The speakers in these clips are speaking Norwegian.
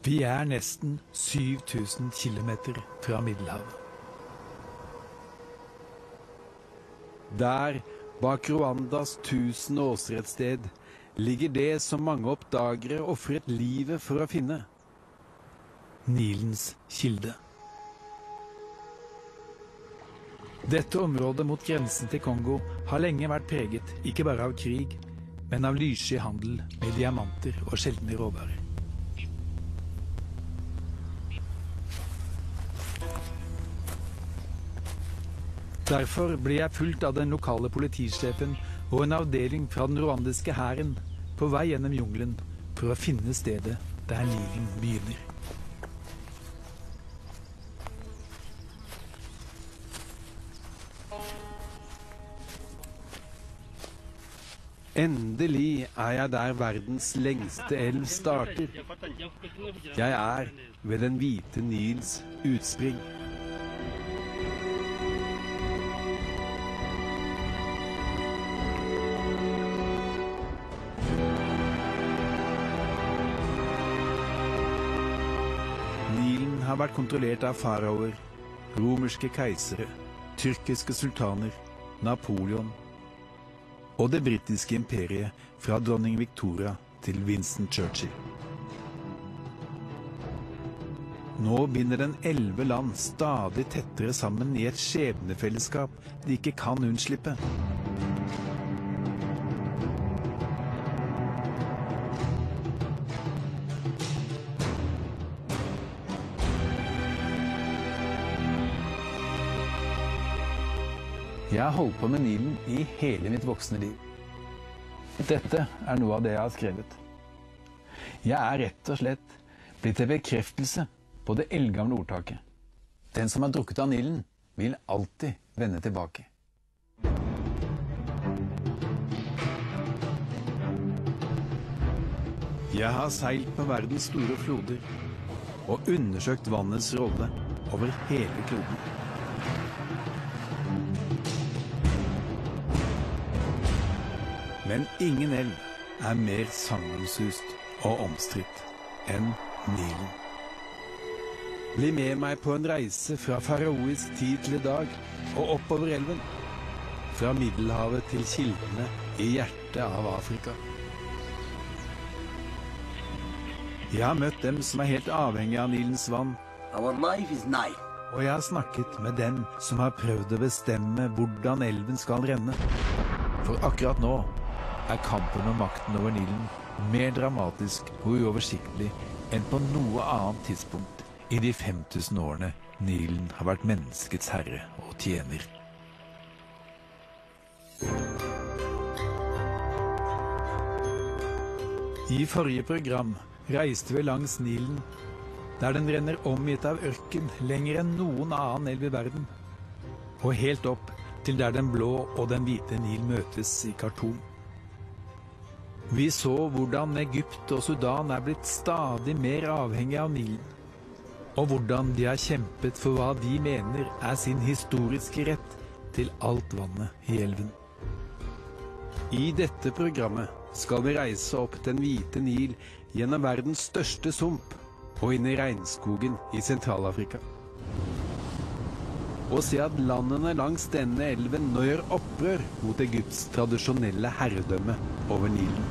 Vi er nesten 7000 km fra Middelhavet. Der, bak Rwandas tusen åstedssted, ligger det som mange oppdagere ofret livet for å finne. Nilens kilde. Dette området mot grensen til Kongo har lenge vært preget ikke bare av krig, men av lyssky handel med diamanter og sjeldne råvarer. Derfor ble jeg fulgt av den lokale politisjefen og en avdeling fra den rwandiske hæren på vei gjennom jungelen for å finne stedet der livet begynner. Endelig er jeg der verdens lengste elv starter. Jeg er ved Den hvite Nils utspring. Vært kontrollert av faraoer, romerske keisere, tyrkiske sultaner, Napoleon og det britiske imperiet fra dronning Victoria til Winston Churchill. Nå binder den elleve land stadig tettere sammen i et skjebnefellesskap de ikke kan unnslippe. Jeg har holdt på med Nilen i hele mitt voksne liv. Dette er noe av det jeg har skrevet. Jeg er rett og slett blitt en bekreftelse på det eldgamle ordtaket. Den som har drukket av Nilen, vil alltid vende tilbake. Jeg har seilt på verdens store floder og undersøkt vannets rolle over hele kloden. Men ingen elv er mer sagnomsust og omstridt enn Nilen. Bli med meg på en reise fra faraoisk tid til i dag og oppover elven. Fra Middelhavet til kildene i hjertet av Afrika. Jeg har møtt dem som er helt avhengig av Nilens vann. Our life is Nile. Og jeg har snakket med dem som har prøvd å bestemme hvordan elven skal renne. For akkurat nå er kampen om makten over Nilen mer dramatisk og uoversiktlig enn på noe annet tidspunkt i de 5000 årene Nilen har vært menneskets herre og tjener. I forrige program reiste vi langs Nilen, der den renner omgitt av ørken lenger enn noen annen elv i verden, og helt opp til der den blå og den hvite Nil møtes i Khartoum. Vi så hvordan Egypt og Sudan er blitt stadig mer avhengig av Nilen, og hvordan de har kjempet for hva de mener er sin historiske rett til alt vannet i elven. I dette programmet skal vi reise opp Den hvite Nil gjennom verdens største sump og inn i regnskogen i Sentral-Afrika. Og se at landene langs denne elven nå gjør opprør mot Egypts tradisjonelle herredømme over Nilen.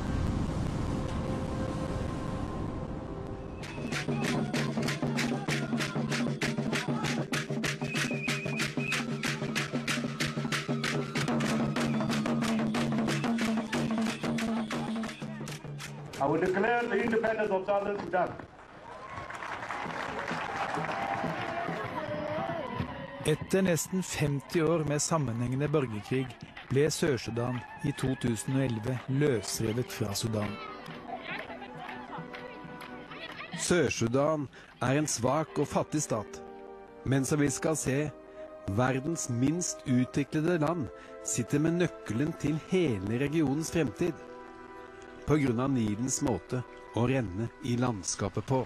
I will declare the independence of Southern Sudan. Etter nesten 50 år med sammenhengende borgerkrig ble Sør-Sudan i 2011 løsrevet fra Sudan. Sør-Sudan er en svak og fattig stat, men som vi skal se, verdens minst utviklede land sitter med nøkkelen til hele regionens fremtid. Av Nilens måte å renne i landskapet på.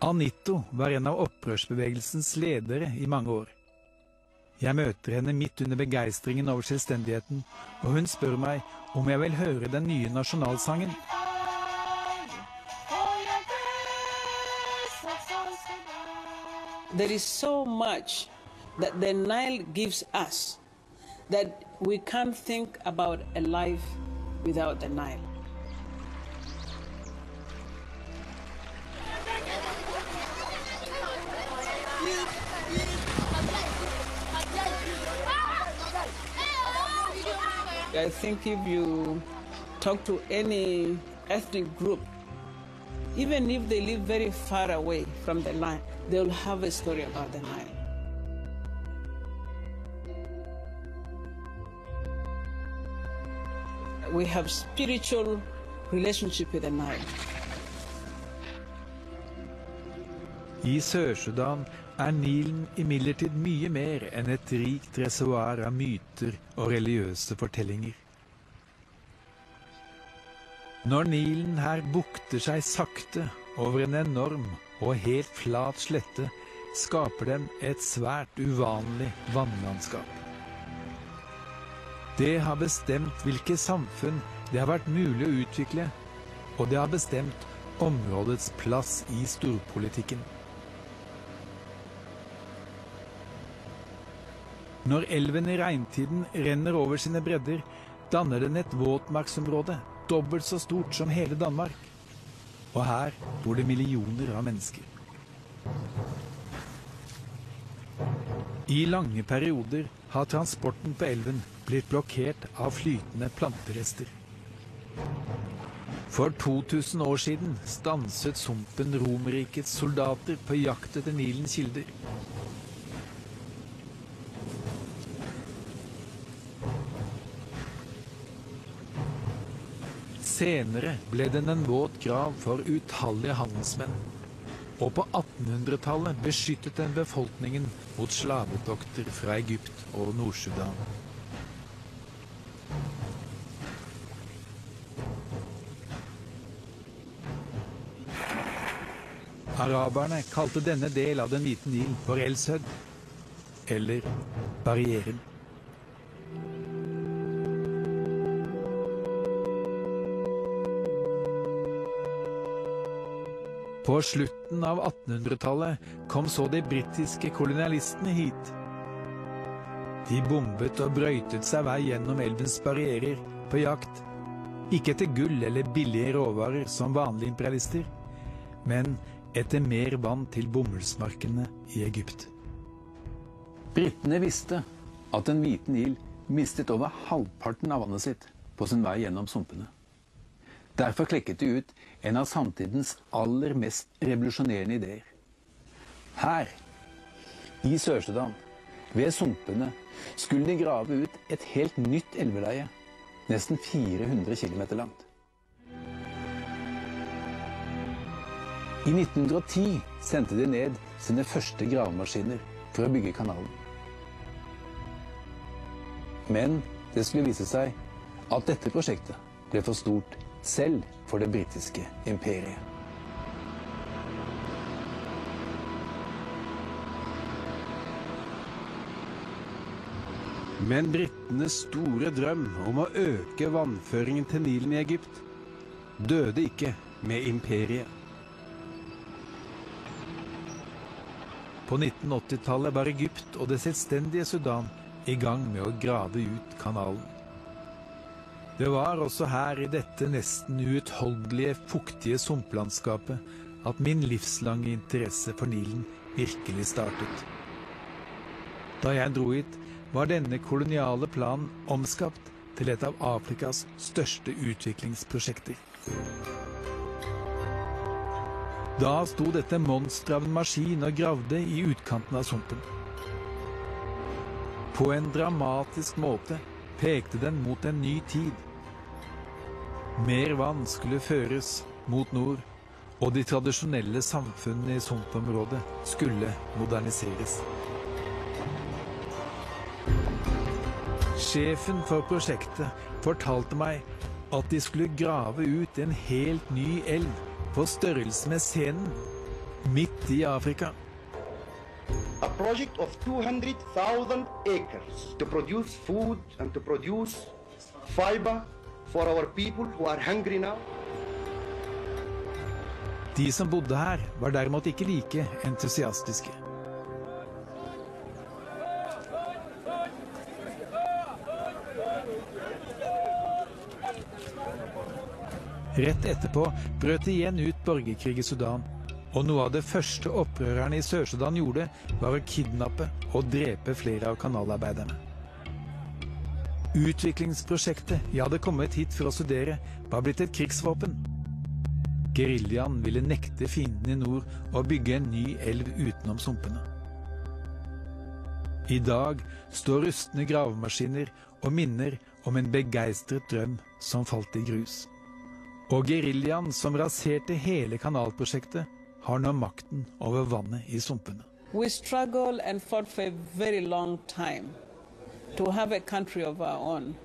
Anito var en av opprørsbevegelsens ledere i mange år. Jeg møter henne midt under begeistringen over selvstendigheten, og hun spør meg om jeg vil høre den nye nasjonalsangen. There is so much that the Nile gives us that we can't think about a life without the Nile. I think if you talk to any ethnic group, even if they live very far away from the Nile, they'll have a story about the Nile. We have spiritual relationship with the Nile. I Sør-Sudan er Nilen imidlertid mye mer enn et rikt reservoar av myter og religiøse fortellinger. Når Nilen her bukter seg sakte over en enorm og helt flat slette, skaper den et svært uvanlig vannlandskap. Det har bestemt hvilke samfunn det har vært mulig å utvikle, og det har bestemt områdets plass i storpolitikken. Når elven i regntiden renner over sine bredder, danner den et våtmarksområde dobbelt så stort som hele Danmark. Og her bor det millioner av mennesker. I lange perioder har transporten på elven blitt blokkert av flytende planterester. For 2000 år siden stanset sumpen Romerrikets soldater på jakt etter Nilens kilder. Senere ble den en våt grav for utallige handelsmenn. Og på 1800-tallet beskyttet den befolkningen mot slavetokter fra Egypt og Nord-Sudan. Araberne kalte denne del av Den hvite Nil for Elshød, eller Barrieren. På slutten av 1800-tallet kom så de britiske kolonialistene hit. De bombet og brøytet seg vei gjennom elvens barrierer på jakt. Ikke etter gull eller billige råvarer som vanlige imperialister, men etter mer vann til bomullsmarkene i Egypt. Britene visste at Den hvite Nil mistet over halvparten av vannet sitt på sin vei gjennom sumpene. Derfor klekket de ut en av samtidens aller mest revolusjonerende ideer. Her, i Sør-Sudan, ved sumpene, skulle de grave ut et helt nytt elveleie, nesten 400 km langt. I 1910 sendte de ned sine første gravemaskiner for å bygge kanalen. Men det skulle vise seg at dette prosjektet ble for stort selv for det britiske imperiet. Men britenes store drøm om å øke vannføringen til Nilen i Egypt døde ikke med imperiet. På 1980-tallet var Egypt og det selvstendige Sudan i gang med å grave ut kanalen. Det var også her i dette nesten uutholdelige, fuktige sumplandskapet at min livslange interesse for Nilen virkelig startet. Da jeg dro hit, var denne koloniale planen omskapt til et av Afrikas største utviklingsprosjekter. Da sto dette monsteret av en maskin og gravde i utkanten av sumpen. På en dramatisk måte pekte den mot en ny tid. Mer vann skulle føres mot nord, og de tradisjonelle samfunnene i sumpområdet skulle moderniseres. Sjefen for prosjektet fortalte meg at de skulle grave ut en helt ny elv på størrelse med scenen, midt i Afrika. a project of 200,000 acres to produce food and to produce fiber for our people who are hungry now. De som bodde her, var derimot ikke like entusiastiske. Rett etterpå brøt det igjen ut borgerkrig i Sudan. Og noe av det første opprørerne i Sør-Sudan gjorde, var å kidnappe og drepe flere av kanalarbeiderne. Utviklingsprosjektet jeg hadde kommet hit for å studere, var blitt et krigsvåpen. Geriljaen ville nekte fienden i nord å bygge en ny elv utenom sumpene. I dag står rustne gravemaskiner og minner om en begeistret drøm som falt i grus. Og geriljaen som raserte hele kanalprosjektet, har nå makten over vannet i sumpene. We struggled and fought for a very long time to have a country of our own.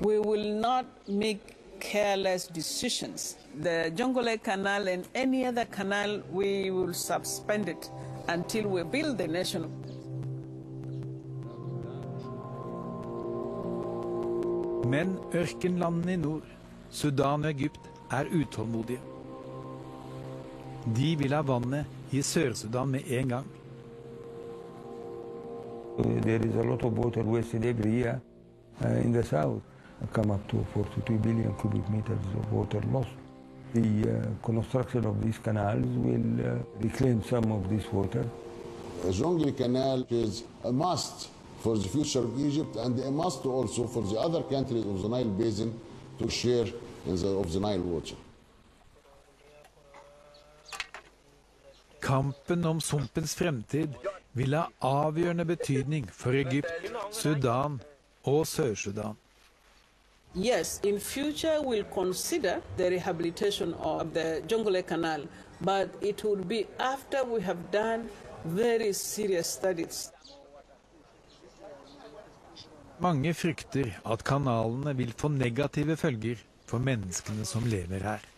We will not make careless decisions. The Jongole Canal and any other canal, we will suspend it until we build the nation. Men ørkenlandene i nord, Sudan og Egypt, er utålmodige. De vil ha vannet i Sør-Sudan med en gang. There is a lot of water wasted every year uh, in the south, come up to 42 billion cubic meters of water lost. The uh, construction of these canals will uh, reclaim some of this water. The Jonglei Canal is a must for the future of Egypt and a must also for the other countries of the Nile Basin to share in the, of the Nile water. Kampen om sumpens fremtid vil ha avgjørende betydning for Egypt, Sudan og Sør-Sudan. Yes, in future we'll consider the rehabilitation of the Jongole Canal, but it will be after we have done very serious studies. Mange frykter at kanalene vil få negative følger for menneskene som lever her.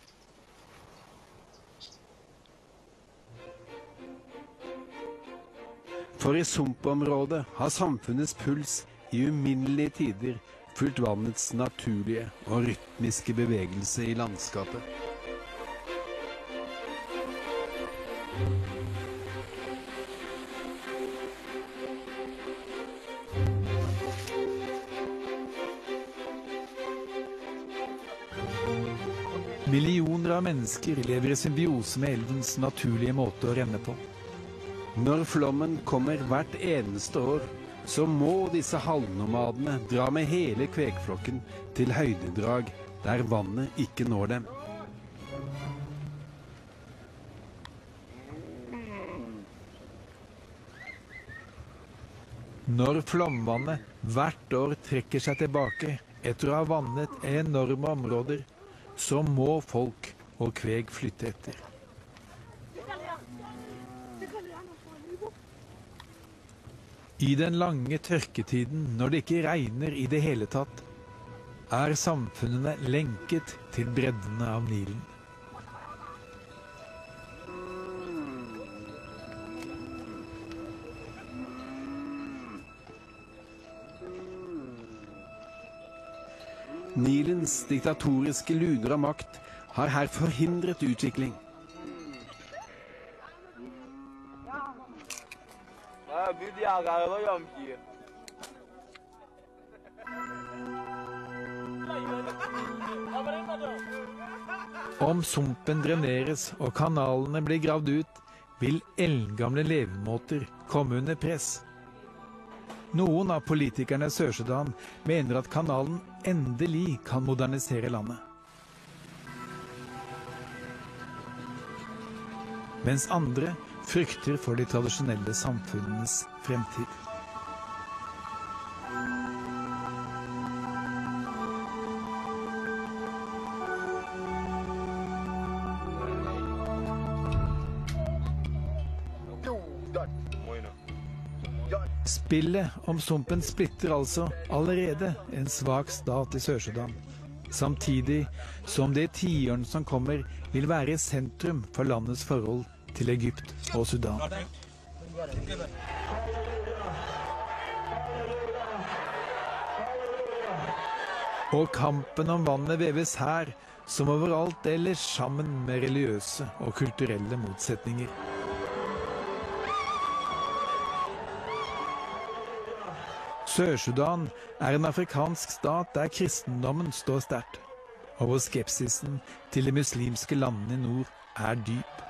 For i sumpområdet har samfunnets puls i uminnelige tider fulgt vannets naturlige og rytmiske bevegelse i landskapet. Millioner av mennesker lever i symbiose med elvens naturlige måte å renne på. Når flommen kommer hvert eneste år, så må disse halvnomadene dra med hele kvegflokken til høydedrag der vannet ikke når dem. Når flomvannet hvert år trekker seg tilbake etter å ha vannet enorme områder, så må folk og kveg flytte etter. I den lange tørketiden, når det ikke regner i det hele tatt, er samfunnene lenket til breddene av Nilen. Nilens diktatoriske luner av makt har her forhindret utvikling. Om sumpen dreneres og kanalene blir gravd ut, vil eldgamle levemåter komme under press. Noen av politikerne i Sør-Sudan mener at kanalen endelig kan modernisere landet. Mens andre frykter for de tradisjonelle samfunnenes fremtid. Spillet om sumpen splitter altså allerede en svak stat i Sør-Sudan. Samtidig som det i tiårene som kommer vil være sentrum for landets forhold til Egypt og Sudan. Og kampen om vannet veves her, som overalt ellers, sammen med religiøse og kulturelle motsetninger. Sør-Sudan er en afrikansk stat der kristendommen står sterkt, og hvor skepsisen til de muslimske landene i nord er dyp.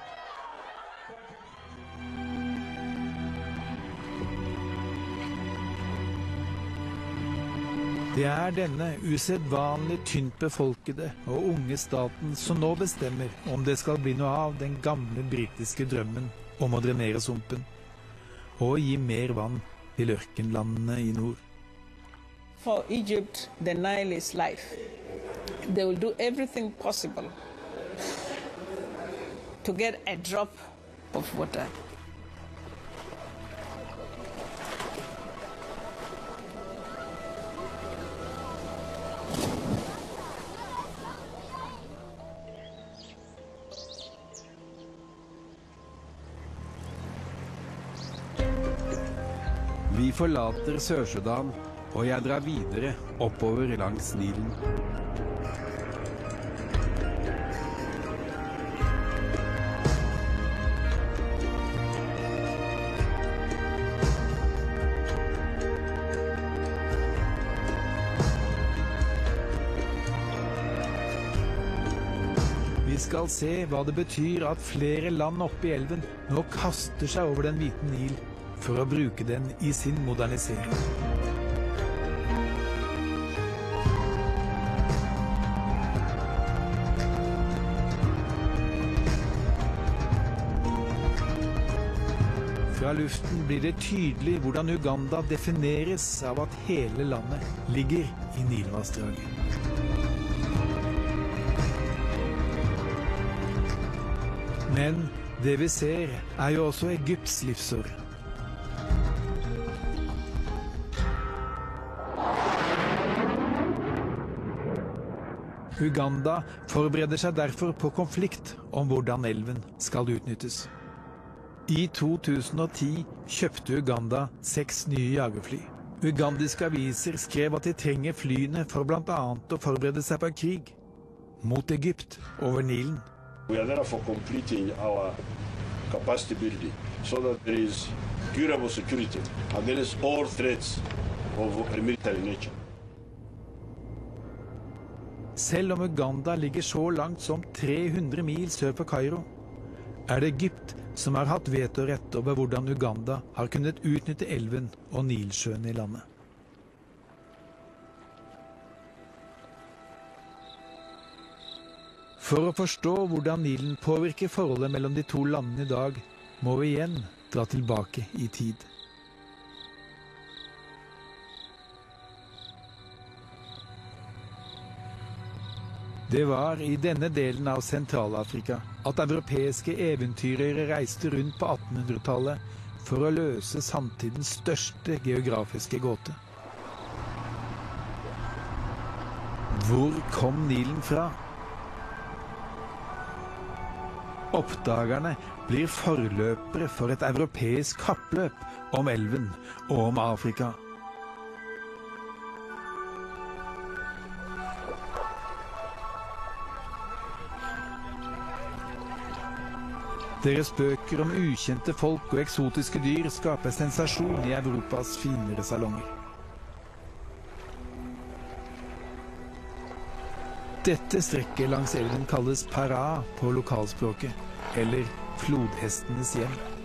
Det er denne usedvanlig tynt befolkede og unge staten som nå bestemmer om det skal bli noe av den gamle britiske drømmen om å drenere sumpen og gi mer vann til ørkenlandene i nord. For Egypt, the Nile is life. They will do everything possible to get a drop of water. Vi forlater Sør-Sudan, og jeg drar videre oppover langs Nilen. Vi skal se hva det betyr at flere land oppe i elven nå kaster seg over Den hvite Nil for å bruke den i sin modernisering. Fra luften blir det tydelig hvordan Uganda defineres av at hele landet ligger i Nilvassdraget. Men det vi ser, er jo også Egypts livsår. Uganda forbereder seg derfor på konflikt om hvordan elven skal utnyttes. I 2010 kjøpte Uganda seks nye jagerfly. Ugandiske aviser skrev at de trenger flyene for bl.a. å forberede seg på en krig mot Egypt over Nilen. We are therefore completing our capacity building so that there is durable security against all threats of military nature. Selv om Uganda ligger så langt som 300 mil sør for Kairo, er det Egypt som har hatt vetorett over hvordan Uganda har kunnet utnytte elven og Nilsjøen i landet. For å forstå hvordan Nilen påvirker forholdet mellom de to landene i dag, må vi igjen dra tilbake i tid. Det var i denne delen av Sentral-Afrika at europeiske eventyrere reiste rundt på 1800-tallet for å løse samtidens største geografiske gåte. Hvor kom Nilen fra? Oppdagerne blir forløpere for et europeisk kappløp om elven og om Afrika. Deres bøker om ukjente folk og eksotiske dyr skaper sensasjon i Europas finere salonger. Dette strekket langs elven kalles para på lokalspråket, eller flodhestenes hjem.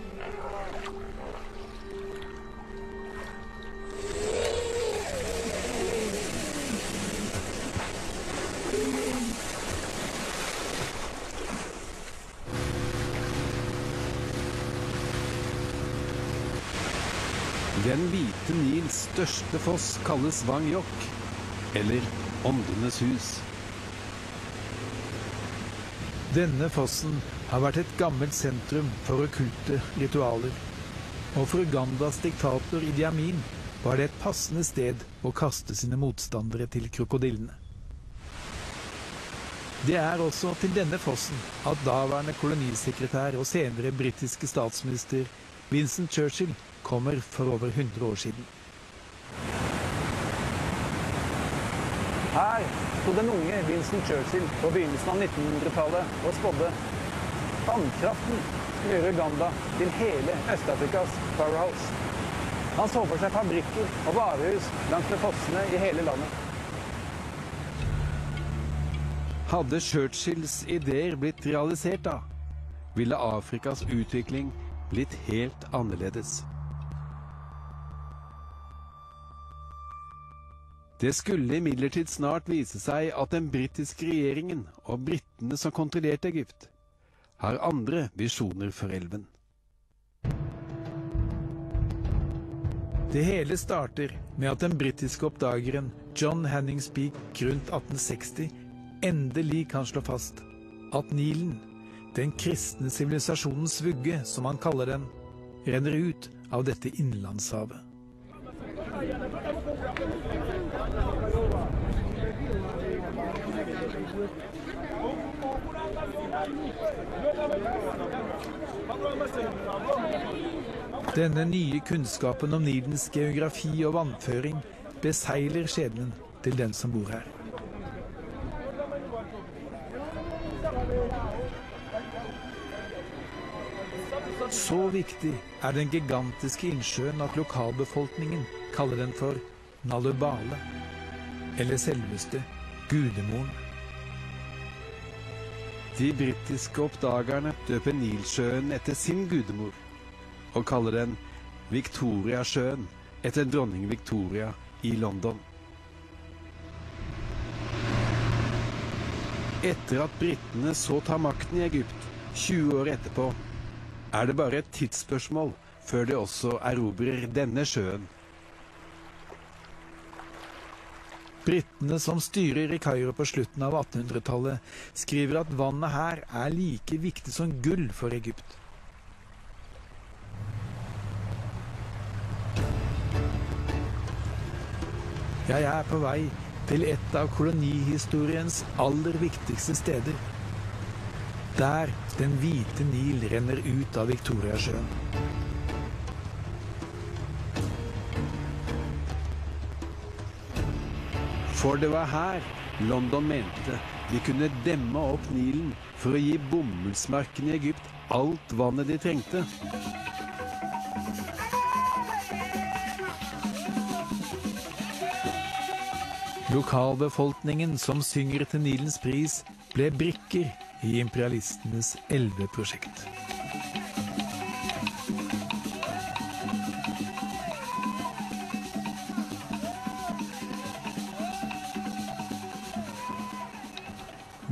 Den hvite Nils største foss kalles Wang Yok, eller Åndenes hus. Denne fossen har vært et gammelt sentrum for okkulte ritualer. Og for Ugandas diktator Idi Amin var det et passende sted å kaste sine motstandere til krokodillene. Det er også til denne fossen at daværende kolonisekretær og senere britiske statsminister Vincent Churchill kommer for over 100 år siden. Her sto den unge Vincent Churchill på begynnelsen av 1900-tallet og spådde. Vannkraften skulle gjøre Uganda til hele Øst-Afrikas powerhouse. Han så for seg fabrikker og varehus langs med fossene i hele landet. Hadde Churchills ideer blitt realisert da, ville Afrikas utvikling blitt helt annerledes. Det skulle imidlertid snart vise seg at den britiske regjeringen og britene som kontrollerte Egypt, har andre visjoner for elven. Det hele starter med at den britiske oppdageren John Hanning Peak rundt 1860 endelig kan slå fast at Nilen, den kristne sivilisasjonens vugge, som han kaller den, renner ut av dette innlandshavet. Denne nye kunnskapen om Nilens geografi og vannføring beseiler skjebnen til den som bor her. Så viktig er den gigantiske innsjøen at lokalbefolkningen kaller den for Nalubale, eller selveste Gudemoren. De britiske oppdagerne døper Nilsjøen etter sin gudemor, og kaller den Victoriasjøen etter dronning Victoria i London. Etter at britene så tar makten i Egypt 20 år etterpå, er det bare et tidsspørsmål før de også erobrer denne sjøen. Britene som styrer i Kairo på slutten av 1800-tallet, skriver at vannet her er like viktig som gull for Egypt. Jeg er på vei til et av kolonihistoriens aller viktigste steder. Der Den hvite Nil renner ut av Victoriasjøen. For det var her London mente de kunne demme opp Nilen for å gi bomullsmarkene i Egypt alt vannet de trengte. Lokalbefolkningen som synger til Nilens pris, ble brikker i imperialistenes elveprosjekt.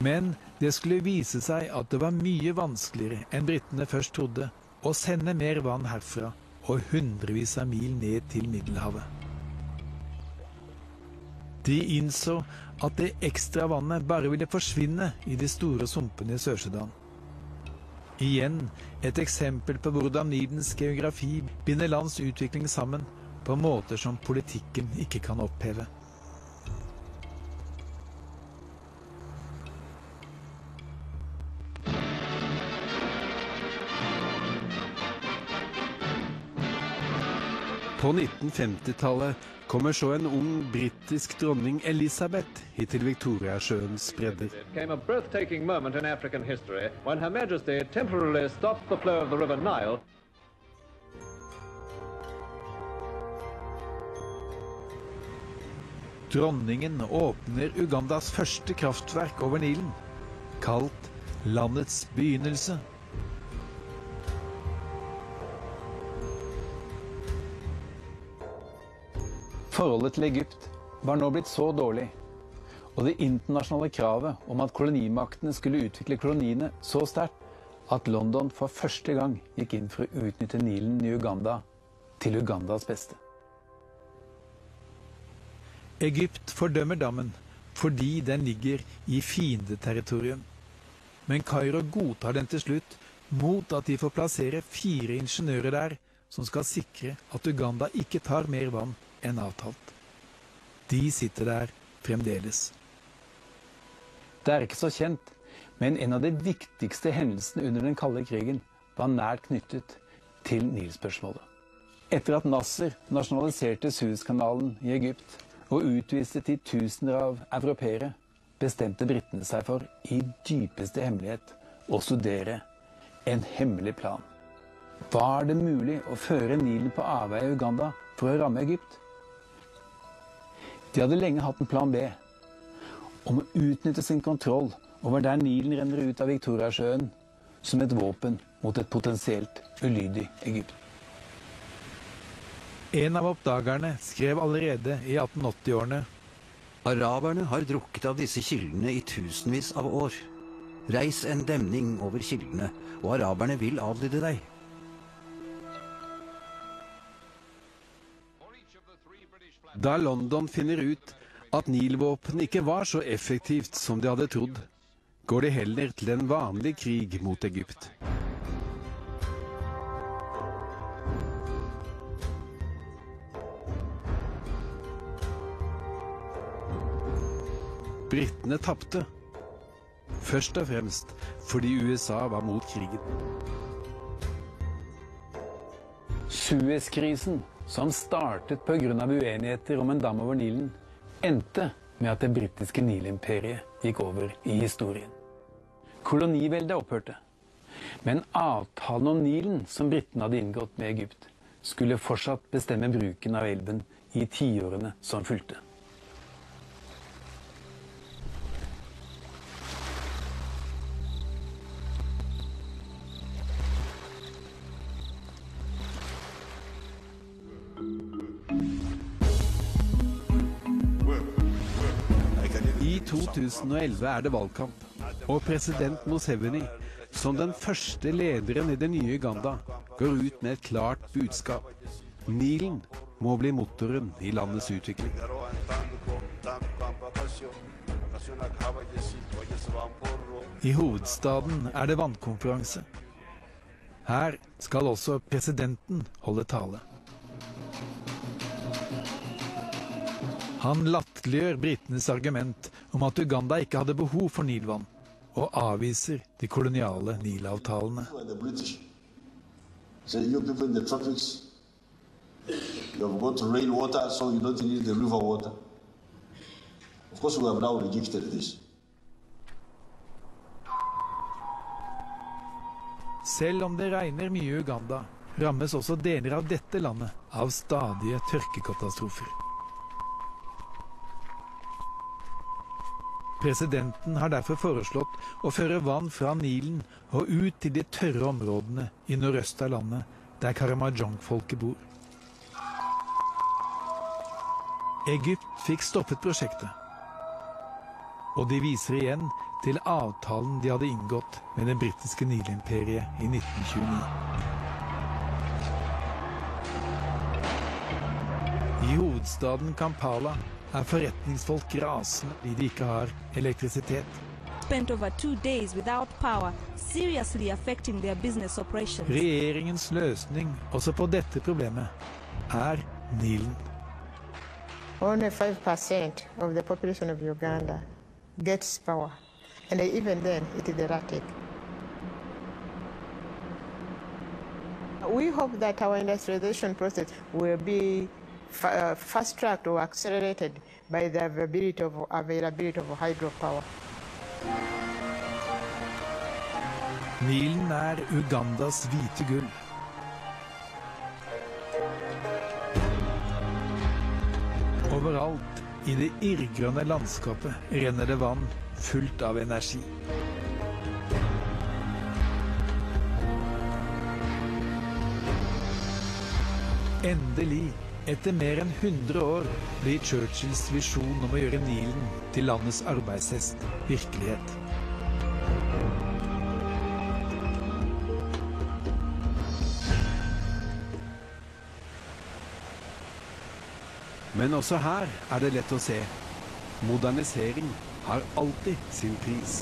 Men det skulle vise seg at det var mye vanskeligere enn britene først trodde, å sende mer vann herfra og hundrevis av mil ned til Middelhavet. De innså at det ekstra vannet bare ville forsvinne i de store sumpene i Sør-Sudan. Igjen et eksempel på hvordan Nidens geografi binder lands utvikling sammen på måter som politikken ikke kan oppheve. På 1950-tallet kommer så en ung britisk dronning Elisabeth hit til Victoriasjøens bredder. came a breathtaking moment in African history when Her Majesty temporarily stopped the flow of the River Nile Dronningen åpner Ugandas første kraftverk over Nilen, kalt landets begynnelse. Forholdet til Egypt var nå blitt så dårlig, og det internasjonale kravet om at kolonimaktene skulle utvikle koloniene så sterkt at London for første gang gikk inn for å utnytte Nilen i Uganda til Ugandas beste. Egypt fordømmer dammen fordi den ligger i fiendeterritorium. Men Kairo godtar den til slutt mot at de får plassere fire ingeniører der som skal sikre at Uganda ikke tar mer vann enn avtalt. De sitter der fremdeles. Det er ikke så kjent, men en av de viktigste hendelsene under den kalde krigen var nært knyttet til Nilspørsmålet. Etter at Nasser nasjonaliserte Suezkanalen i Egypt og utviste titusener av europeere, bestemte britene seg for i dypeste hemmelighet å studere en hemmelig plan. Var det mulig å føre Nilen på avveie i Uganda for å ramme Egypt? De hadde lenge hatt en plan B om å utnytte sin kontroll over der Nilen renner ut av Viktoriasjøen, som et våpen mot et potensielt ulydig Egypt. En av oppdagerne skrev allerede i 1880-årene Araberne har drukket av disse kildene i tusenvis av år. Reis en demning over kildene, og araberne vil adlyde deg. Da London finner ut at Nil-våpen ikke var så effektivt som de hadde trodd, går de heller til en vanlig krig mot Egypt. Britene tapte. Først og fremst fordi USA var mot krigen. Suez-krisen, som startet pga. uenigheter om en dam over Nilen, endte med at det britiske Nilimperiet gikk over i historien. Koloniveldet opphørte. Men avtalen om Nilen som britene hadde inngått med Egypt, skulle fortsatt bestemme bruken av elven i tiårene som fulgte. 2011 er det valgkamp, og president Museveni, som den første lederen i det nye Uganda, går ut med et klart budskap. Nilen må bli motoren i landets utvikling. I hovedstaden er det vannkonferanse. Her skal også presidenten holde tale. Han latterliggjør britenes argument om at Uganda ikke hadde behov for Nilvann, og avviser de koloniale Nilavtalene. so. Of course, we have now rejected this. Selv om det regner mye i Uganda, rammes også deler av dette landet av stadige tørkekatastrofer. Presidenten har derfor foreslått å føre vann fra Nilen og ut til de tørre områdene i nordøst av landet, der Karamajong-folket bor. Egypt fikk stoppet prosjektet. Og de viser igjen til avtalen de hadde inngått med det britiske Nilimperiet i 1929. I hovedstaden Kampala er forretningsfolk rasende fordi de ikke har elektrisitet. spent over two days without power, seriously affecting their business operations. Regjeringens løsning også på dette problemet er Nilen. Only 5% of the population of Uganda gets power. And even then, it is erratic. We hope that our industrialization process will be fa- uh, fast-tracked or accelerated by the availability of, availability of hydropower. Nilen er Ugandas hvite gull. Overalt i det irrgrønne landskapet renner det vann fullt av energi. Endelig, etter mer enn 100 år, blir Churchills visjon om å gjøre Nilen til landets arbeidshest virkelighet. Men også her er det lett å se. Modernisering har alltid sin pris.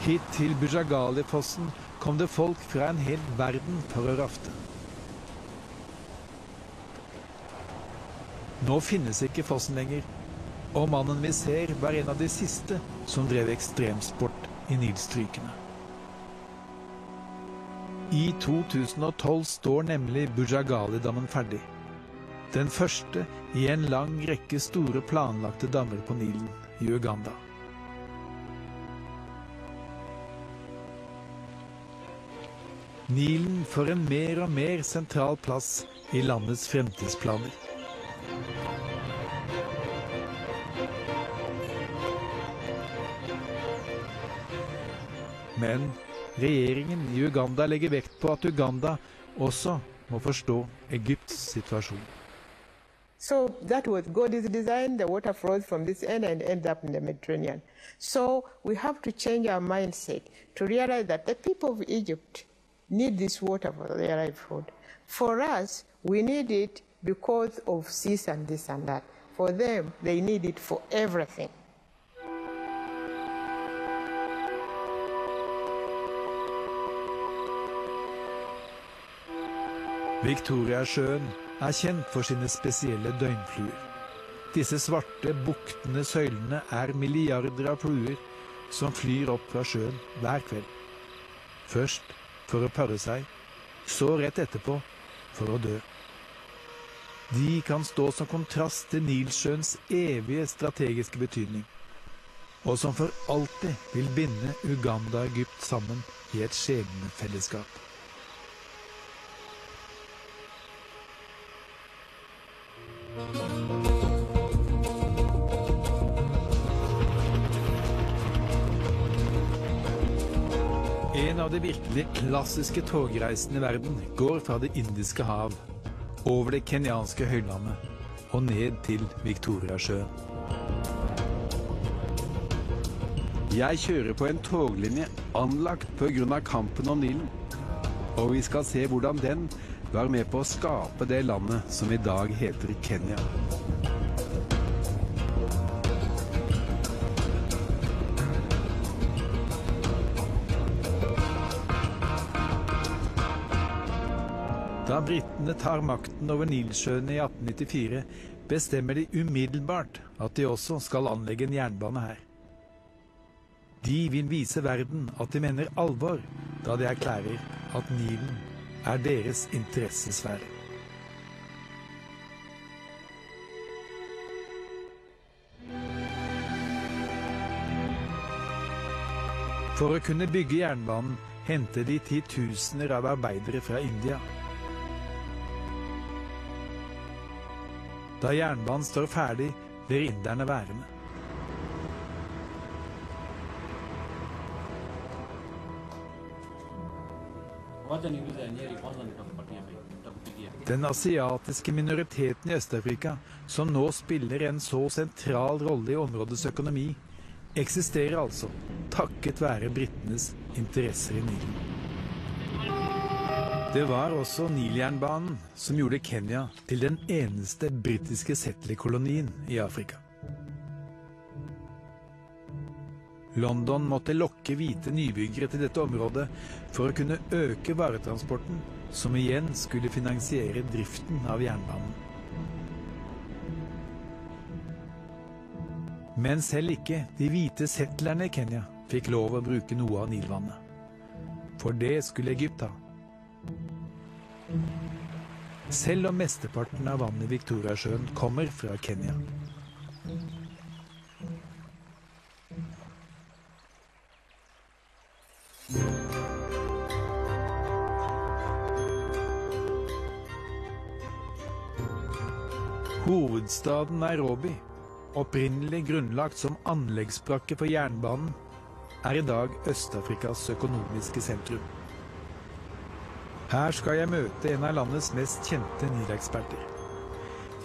Hit til Bujagali-fossen kom det folk fra en hel verden for å rafte. Nå finnes ikke fossen lenger, og mannen vi ser var en av de siste som drev ekstremsport i Nilstrykene. I 2012 står nemlig Bujagali-dammen ferdig. Den første i en lang rekke store planlagte dammer på Nilen i Uganda. Nilen får en mer og mer sentral plass i landets fremtidsplaner. Men regjeringen i Uganda legger vekt på at Uganda også må forstå Egypts situasjon. So that was God's design. The water flows from this end and ends up in the Mediterranean. So we have to change our mindset to realize that the people of Egypt need this water for their livelihood. For us, we need it because of this and this and that. For them, they need it for everything. Victoriasjøen er kjent for sine spesielle døgnfluer. Disse svarte, buktende søylene er milliarder av fluer som flyr opp fra sjøen hver kveld. Først for å pare seg, så rett etterpå for å dø. De kan stå som kontrast til Nilsjøens evige strategiske betydning, og som for alltid vil binde Uganda og Egypt sammen i et skjebnefellesskap. En av de virkelig klassiske togreisene i verden går fra Det indiske hav, over det kenyanske høylandet og ned til Viktoriasjøen. Jeg kjører på en toglinje anlagt pga. kampen om Nilen. Og vi skal se hvordan den var med på å skape det landet som i dag heter Kenya. Britene tar makten over Nilsjøen i 1894, bestemmer de umiddelbart at de også skal anlegge en jernbane her. De vil vise verden at de mener alvor da de erklærer at Nilen er deres interessesfære. For å kunne bygge jernbanen henter de titusener av arbeidere fra India. Da jernbanen står ferdig, blir inderne værende. Den asiatiske minoriteten i Øst-Afrika, som nå spiller en så sentral rolle i områdets økonomi, eksisterer altså takket være britenes interesser i Nilen. Det var også Niljernbanen som gjorde Kenya til den eneste britiske settlerkolonien i Afrika. London måtte lokke hvite nybyggere til dette området for å kunne øke varetransporten, som igjen skulle finansiere driften av jernbanen. Men selv ikke de hvite settlerne i Kenya fikk lov å bruke noe av Nilvannet. For det skulle Egypt ha. Selv om mesteparten av vannet i Viktoriasjøen kommer fra Kenya. Hovedstaden Nairobi, opprinnelig grunnlagt som anleggsbrakke for jernbanen, er i dag Øst-Afrikas økonomiske sentrum. Her skal jeg møte en av landets mest kjente Nil-eksperter.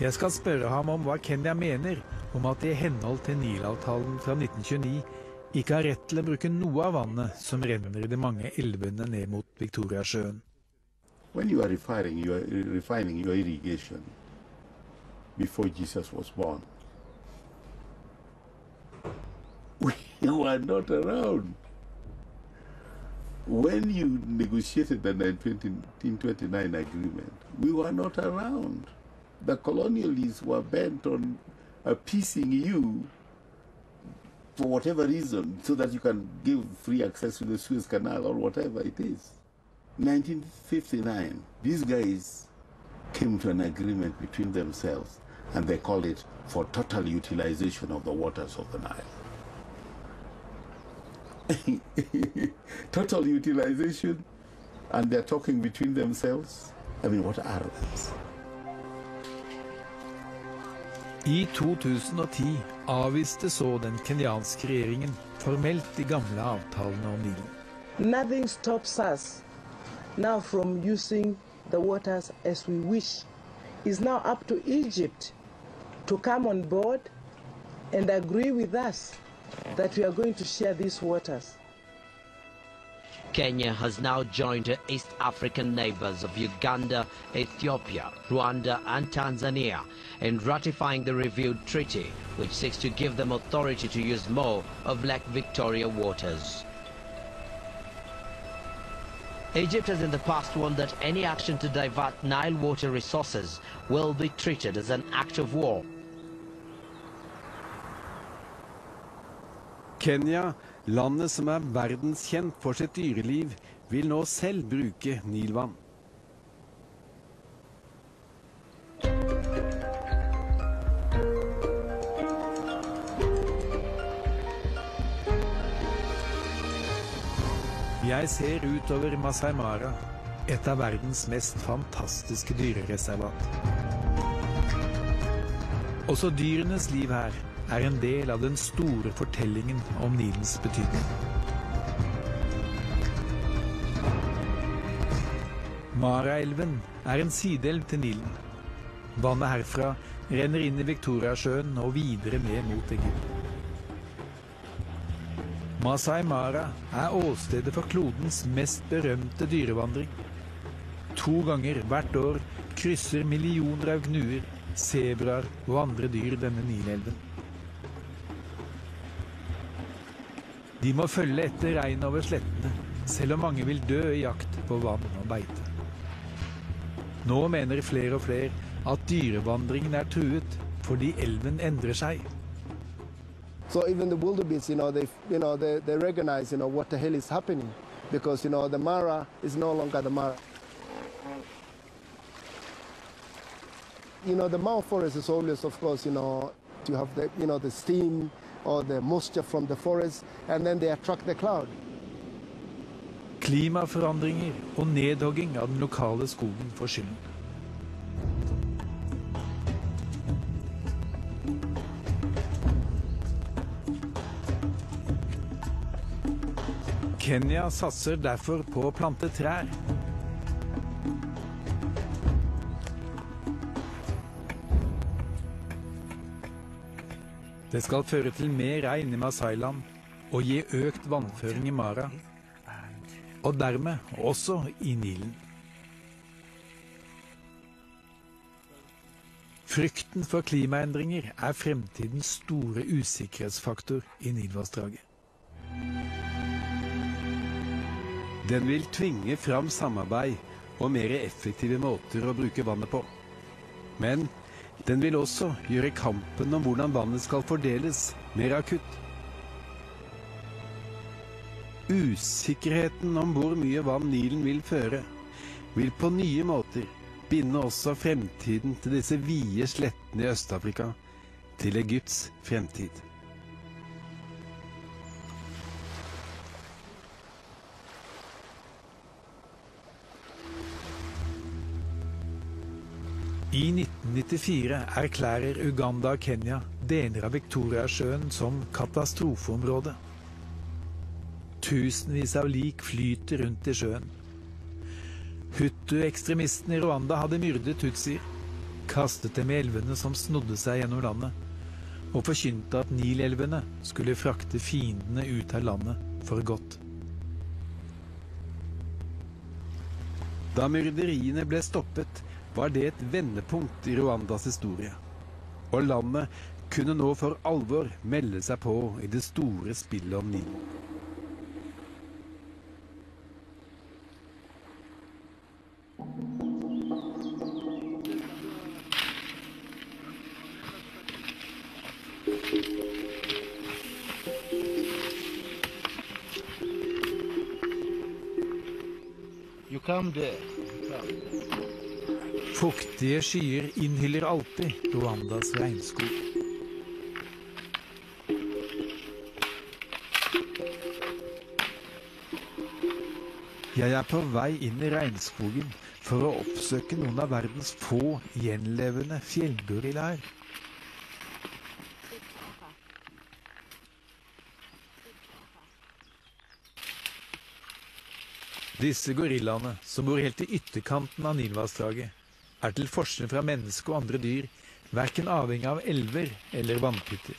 Jeg skal spørre ham om hva Kenya mener om at de i henhold til Nilavtalen fra 1929 ikke har rett til å bruke noe av vannet som renner i de mange elvene ned mot Viktoriasjøen. When you are refining your, refining your irrigation before Jesus was born, we were not around. When you negotiated the 1929 agreement, we were not around. The colonialists were bent on appeasing you for whatever reason, so that you can give free access to the Suez Canal or whatever it is. 1959, these guys came to an agreement between themselves and they called it for total utilization of the waters of the Nile. total utilization, and they're talking between themselves. I mean, what are those? I 2010 avviste så den kenyanske regjeringen formelt de gamle avtalene om Nilen. Nothing stops us now from using the waters as we wish. It's now up to Egypt to come on board and agree with us that we are going to share these waters. Kenya has now joined her East African neighbors of Uganda, Ethiopia, Rwanda and Tanzania in ratifying the reviewed treaty which seeks to give them authority to use more of Lake Victoria waters. Egypt has in the past warned that any action to divert Nile water resources will be treated as an act of war. Kenya, landet som er verdenskjent for sitt dyreliv, vil nå selv bruke Nilvann. Jeg ser utover Masai Mara, et av verdens mest fantastiske dyrereservat. Også dyrenes liv her er en del av den store fortellingen om Nilens betydning. Maraelven er en sideelv til Nilen. Vannet herfra renner inn i Viktoriasjøen og videre ned mot Egypt. Masai Mara er åstedet for klodens mest berømte dyrevandring. To ganger hvert år krysser millioner av gnuer, sebraer og andre dyr denne Nilelven. De må følge etter regn over slettene, selv om mange vil dø i jakt på vann og beite. Nå mener flere og flere at dyrevandringen er truet fordi elven endrer seg. So even the wildebeest, you know, they, you know, they, they recognize, you know, what the hell is happening, because you know the Mara is no longer the Mara. You know, the Mount forest is always, of course, you know, you have the, you know, the steam or the moisture from the forest, and then they attract the cloud. Klimaforandringer og nedhogging av den lokale skogen får skylden. Kenya satser derfor på å plante trær. Det skal føre til mer regn i Masailand og gi økt vannføring i Mara. Og dermed også i Nilen. Frykten for klimaendringer er fremtidens store usikkerhetsfaktor i Nilvassdraget. Den vil tvinge fram samarbeid og mer effektive måter å bruke vannet på. Men den vil også gjøre kampen om hvordan vannet skal fordeles, mer akutt. Usikkerheten om hvor mye vann Nilen vil føre, vil på nye måter binde også fremtiden til disse vide slettene i Øst-Afrika til Egypts fremtid. I 1994 erklærer Uganda og Kenya deler av Victoriasjøen som katastrofeområde. Tusenvis av lik flyter rundt i sjøen. Hutu-ekstremistene i Rwanda hadde myrdet tutsier, kastet dem i elvene som snodde seg gjennom landet, og forkynte at Nilelvene skulle frakte fiendene ut av landet for godt. Da myrderiene ble stoppet, var det et vendepunkt i Rwandas historie. Og landet kunne nå for alvor melde seg på i det store spillet om Nilo. You come there. Fuktige skyer innhyller alltid Rwandas regnskog. Jeg er på vei inn i regnskogen for å oppsøke noen av verdens få gjenlevende fjellgorillaer. Disse gorillaene, som bor helt i ytterkanten av Nilvassdraget, er til forskjell fra menneske og andre dyr verken avhengig av elver eller vannpytter.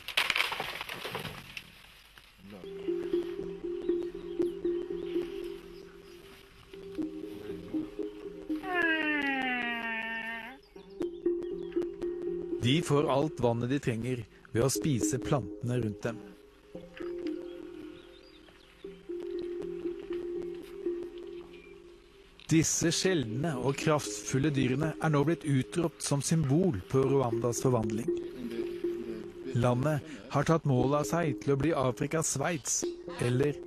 De får alt vannet de trenger ved å spise plantene rundt dem. Disse sjeldne og kraftfulle dyrene er nå blitt utropt som symbol på Rwandas forvandling. Landet har tatt mål av seg til å bli Afrikas Sveits, eller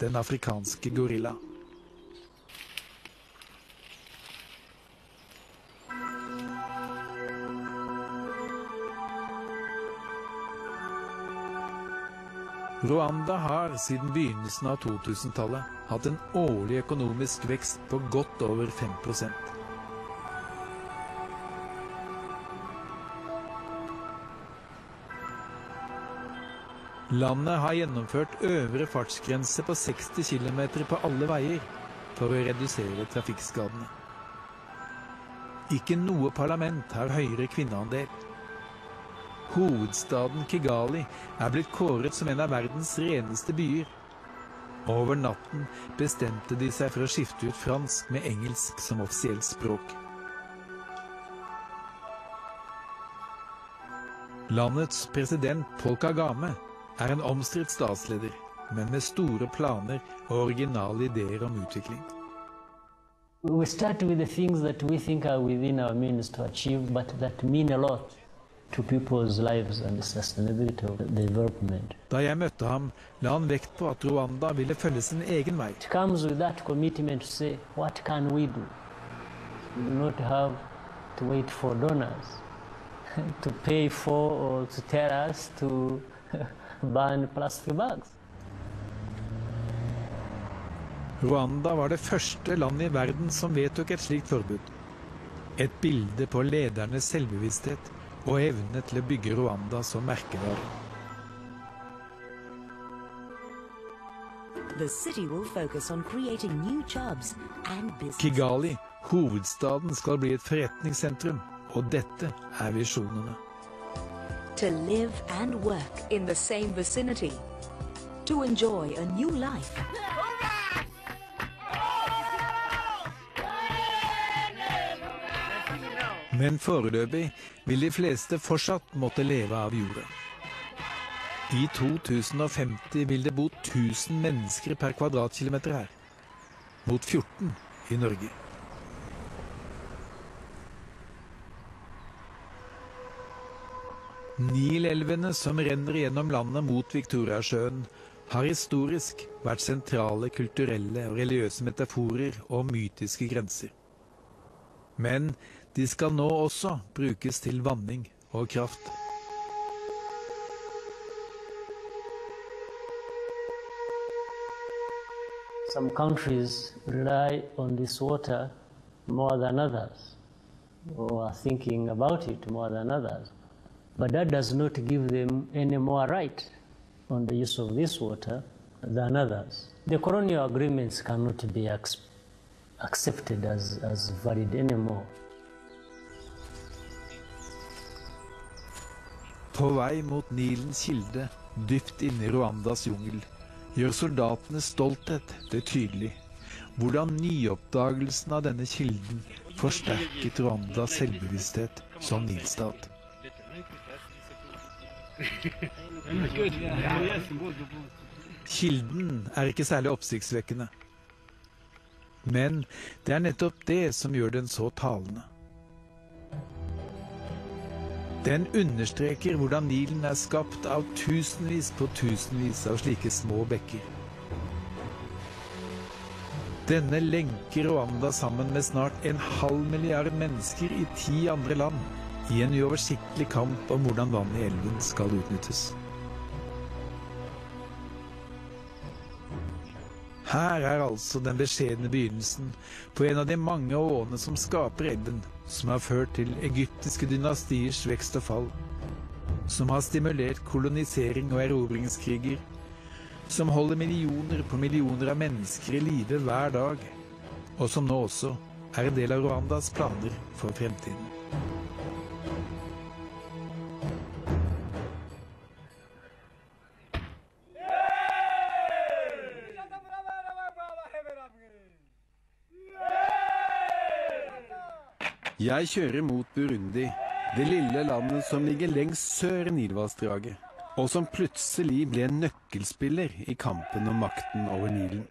den afrikanske gorilla. Rwanda har siden begynnelsen av 2000-tallet hatt en årlig økonomisk vekst på godt over 5% Landet har gjennomført øvre fartsgrense på 60 km på alle veier for å redusere trafikkskadene. Ikke noe parlament har høyere kvinneandel. Hovedstaden Kigali er blitt kåret som en av verdens reneste byer. Over natten bestemte de seg for å skifte ut fransk med engelsk som offisielt språk. Landets president Paul Kagame er en omstridt statsleder, men med store planer og originale ideer om utvikling. We start with the things that we think are within our means to achieve, but that mean a lot Da jeg møtte ham, la han vekt på at Rwanda ville følge sin egen vei. Say, what can we do? We do not have to wait for donors to pay for or to tell us to ban plastic. Rwanda var det første landet i verden som vedtok et slikt forbud. Et bilde på ledernes selvbevissthet og evne til å bygge Rwanda som merkevare. Kigali, hovedstaden, skal bli et forretningssentrum, og dette er visjonene. To live and work in the same vicinity. To enjoy a new life. Men foreløpig vil de fleste fortsatt måtte leve av jorda. I 2050 vil det bo 1000 mennesker per kvadratkilometer her, mot 14 i Norge. Nilelvene som renner gjennom landet mot Viktoriasjøen, har historisk vært sentrale kulturelle og religiøse metaforer og mytiske grenser. Men de skal nå også brukes til vanning og kraft. Some countries rely on this water more than others, or are thinking about it more than others. But that does not give them any more right on the use of this water than others. The colonial agreements cannot be accepted as, as valid anymore. På vei mot Nilens kilde, dypt inne i Rwandas jungel, gjør soldatenes stolthet det tydelig hvordan nyoppdagelsen av denne kilden forsterket Rwandas selvbevissthet som nilstat. Kilden er ikke særlig oppsiktsvekkende. Men det er nettopp det som gjør den så talende. Den understreker hvordan Nilen er skapt av tusenvis på tusenvis av slike små bekker. Denne lenker Rwanda sammen med snart en halv milliard mennesker i ti andre land i en uoversiktlig kamp om hvordan vannet i elven skal utnyttes. Her er altså den beskjedne begynnelsen på en av de mange årene som skaper ebben, som har ført til egyptiske dynastiers vekst og fall, som har stimulert kolonisering og erobringskriger, som holder millioner på millioner av mennesker i live hver dag, og som nå også er en del av Rwandas planer for fremtiden. Jeg kjører mot Burundi, det lille landet som ligger lengst sør i Nilvassdraget, og som plutselig ble en nøkkelspiller i kampen om makten over Nilen.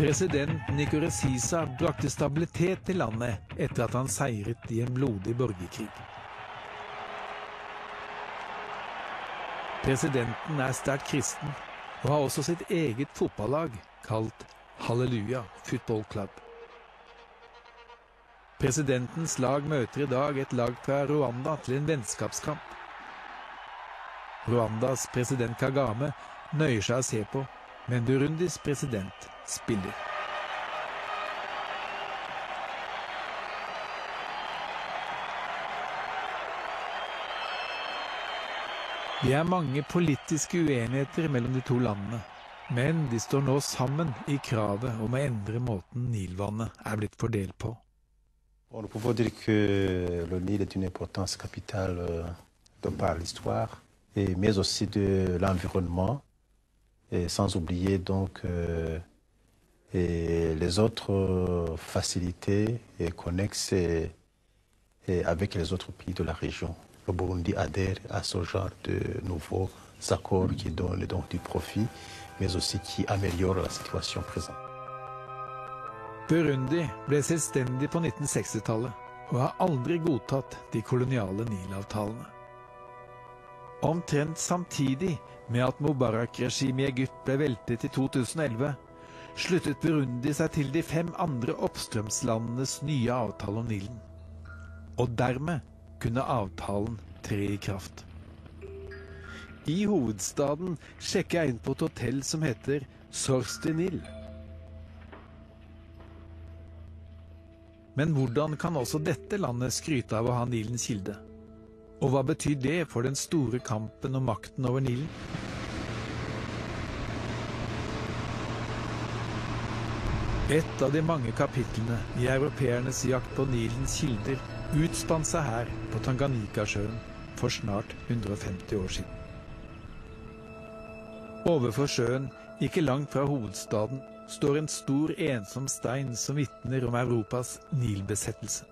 President Nicoresisa brakte stabilitet til landet etter at han seiret i en blodig borgerkrig. Presidenten er sterkt kristen og har også sitt eget fotballag kalt Halleluja Football Club. Presidentens lag møter i dag et lag fra Rwanda til en vennskapskamp. Rwandas president Kagame nøyer seg å se på, men Burundis president spiller. Det er mange politiske uenigheter mellom de to landene, men de står nå sammen i kravet om å endre måten Nilvannet er blitt fordelt på. Nous pouvons dire que le Nil est une importance capitale euh, de par l'histoire, mais aussi de et sans oublier donc euh, et les autres euh, facilités et connexes et- et avec les autres pays de la région. Le Burundi adhère à ce genre de nouveaux accords qui donnent donc du profit, mais aussi qui améliorent la situation présente. Burundi ble selvstendig på 1960-tallet og har aldri godtatt de koloniale Nil-avtalene. Omtrent samtidig med at Mubarak-regimet i Egypt ble veltet i 2011, sluttet Burundi seg til de fem andre oppstrømslandenes nye avtale om Nilen. Og dermed kunne avtalen tre i kraft. I hovedstaden sjekker jeg inn på et hotell som heter Sorsti Nil. Men hvordan kan også dette landet skryte av å ha Nilens kilde? Og hva betyr det for den store kampen om makten over Nilen? Et av de mange kapitlene i europeernes jakt på Nilens kilder utspant seg her på Tanganyikasjøen for snart 150 år siden. Overfor sjøen, ikke langt fra hovedstaden, står en stor, ensom stein som vitner om Europas Nilbesettelse.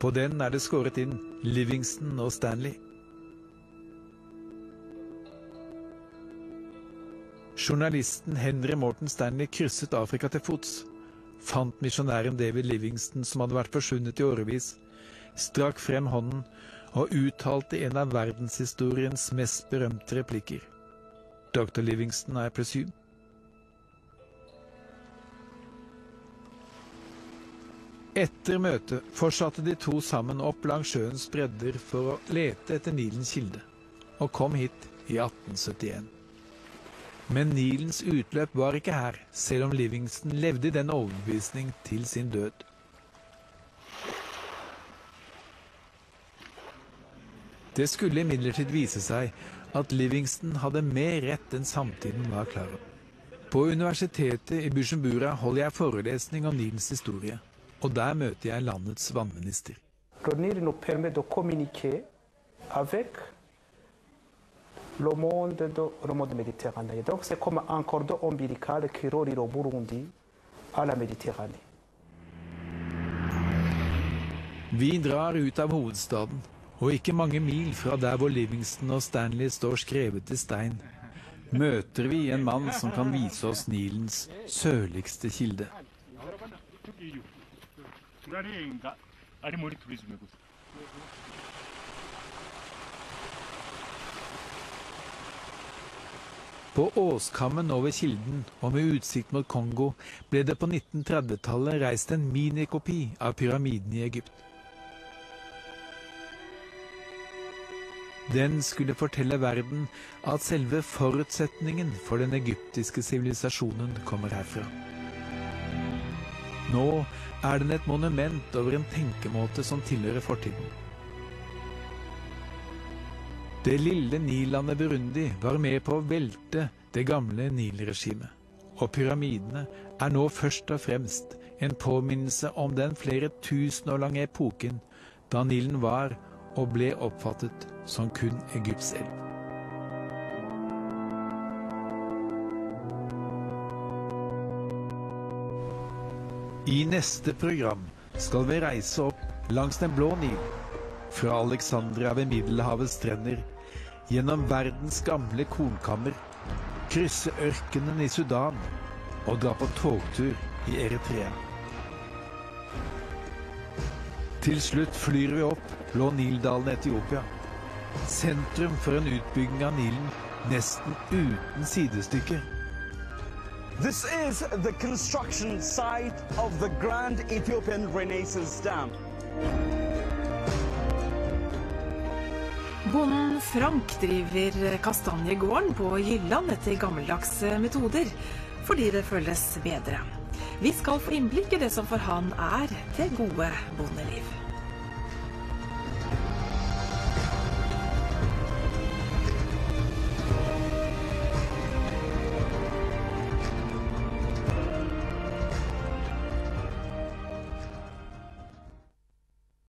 På den er det skåret inn Livingston og Stanley. Journalisten Henry Morton Stanley krysset Afrika til fots, fant misjonæren David Livingston som hadde vært forsvunnet i årevis, strakk frem hånden og uttalte en av verdenshistoriens mest berømte replikker. Dr. Livingston, I presume. Etter møtet fortsatte de to sammen opp langs sjøens bredder for å lete etter Nilens kilde, og kom hit i 1871. Men Nilens utløp var ikke her, selv om Livingston levde i den overbevisning til sin død. Det skulle imidlertid vise seg at Livingston hadde mer rett enn samtiden var klar over. På universitetet i Bujumbura holder jeg forelesning om Nilens historie, og der møter jeg landets vannminister. Le Nil nous permet de communiquer avec le monde, de, le monde méditerranéen. Donc c'est comme un cordon ombilical qui relie le Burundi à la Méditerranée. Vi drar ut av hovedstaden, og ikke mange mil fra der hvor Livingston og Stanley står skrevet i stein, møter vi en mann som kan vise oss Nilens sørligste kilde. Turarenga ari muri turisme gusa På åskammen over kilden og med utsikt mot Kongo ble det på 1930-tallet reist en minikopi av pyramiden i Egypt. Den skulle fortelle verden at selve forutsetningen for den egyptiske sivilisasjonen kommer herfra. Nå er den et monument over en tenkemåte som tilhører fortiden. Det lille Nilandet Burundi var med på å velte det gamle Nil-regimet. Og pyramidene er nå først og fremst en påminnelse om den flere tusen år lange epoken da Nilen var og ble oppfattet som kun Egypts elv. I neste program skal vi reise opp langs Den blå Nil, fra Alexandria ved Middelhavets strender, gjennom verdens gamle kornkammer, krysse ørkenen i Sudan og dra på togtur i Eritrea. Til slutt flyr vi opp Blå Nildalen Etiopia. Sentrum for en utbygging av Nilen nesten uten sidestykker. This is the construction site of the Grand Ethiopian Renaissance Dam. Bonden Frank driver kastanjegården på Jylland etter gammeldagse metoder, fordi det føles bedre. Vi skal få innblikk i det som for han er det gode bondeliv.